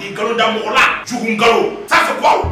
de nkalon da mɔgɔ la jugu nkalon ça c'est quoi